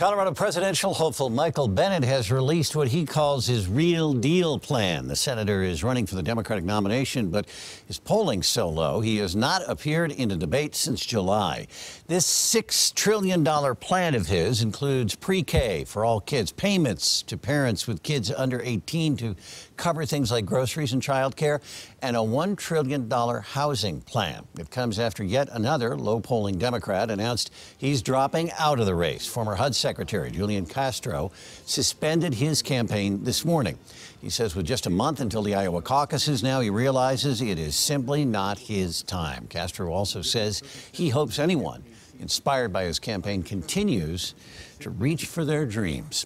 Colorado presidential hopeful Michael Bennet has released what he calls his real deal plan. The senator is running for the Democratic nomination, but his polling so low he has not appeared in a debate since July. This $6 trillion plan of his includes pre K for all kids, payments to parents with kids under 18 to cover things like groceries and childcare, and a $1 trillion housing plan. It comes after yet another low polling Democrat announced he's dropping out of the race. Former HUD Secretary Julian Castro suspended his campaign this morning. He says with just a month until the Iowa caucuses now, he realizes it is simply not his time. Castro also says he hopes anyone inspired by his campaign continues to reach for their dreams.